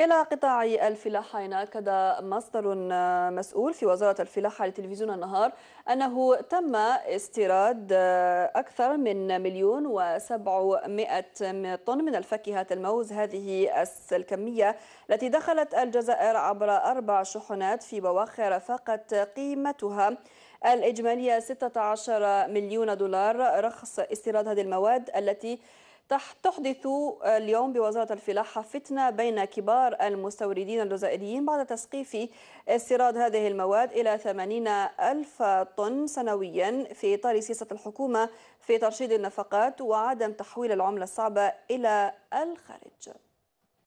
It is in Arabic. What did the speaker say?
إلى قطاع الفلاحة. أكد مصدر مسؤول في وزارة الفلاحة لتلفزيون النهار أنه تم استيراد أكثر من مليون وسبعمائة طن من الفاكهة الموز. هذه الكمية التي دخلت الجزائر عبر أربع شحنات في بواخر فاقت قيمتها الإجمالية 16 مليون دولار. رخص استيراد هذه المواد التي تحدث اليوم بوزارة الفلاحة فتنة بين كبار المستوردين الجزائريين بعد تسقيف استيراد هذه المواد إلى 80 ألف طن سنويا في إطار سياسة الحكومة في ترشيد النفقات وعدم تحويل العملة الصعبة إلى الخارج.